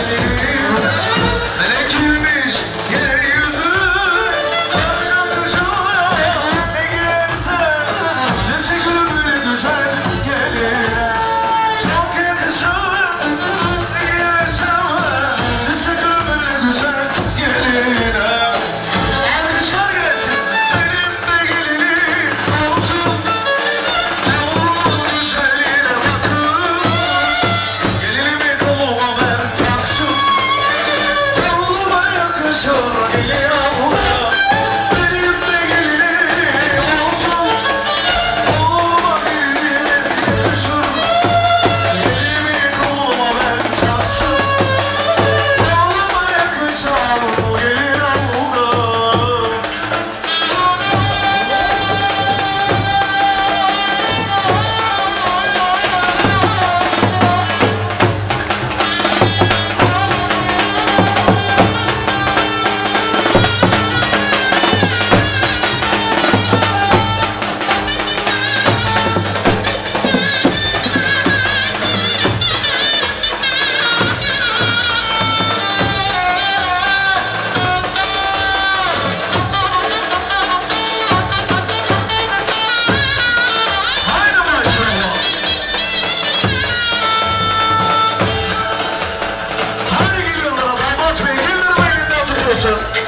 gelirim 주셔서